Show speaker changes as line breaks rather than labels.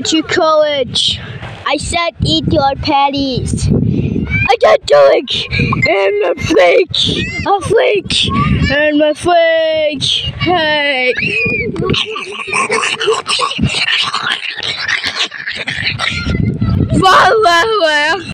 to college. I said eat your patties. I got dog and my flake, a flake, and my flake. Hey. Follow